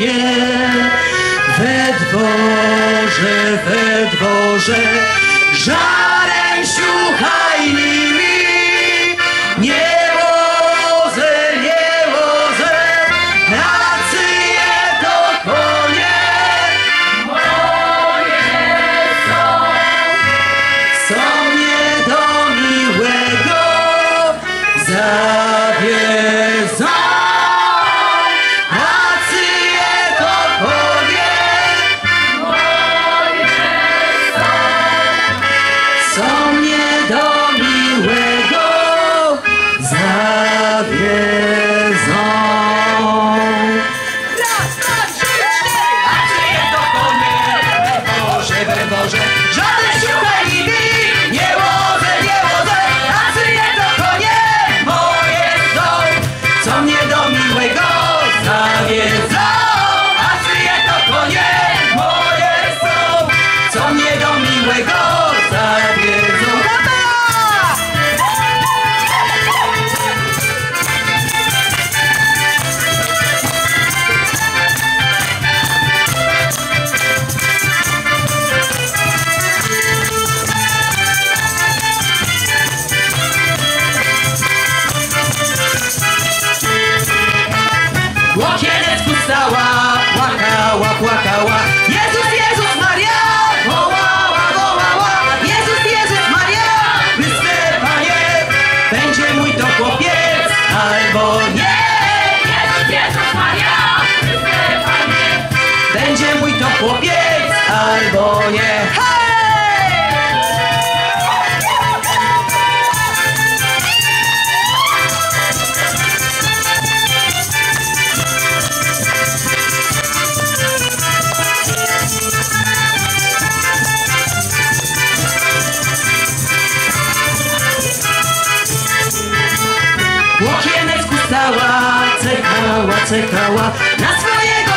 mnie. We dworze, we dworze, żarem siuchaj nimi. Nie wstała, płakała, płakała. Jezus, Jezus, Maria! Wołała, wołała. Jezus, Jezus, Maria! Bystre Panie, będzie mój to chłopiec, albo nie. Jezus, Jezus, Maria! Bystre Panie, będzie mój to chłopiec, albo nie. Hej! Łokienek skusała, cekała, cekała na swojego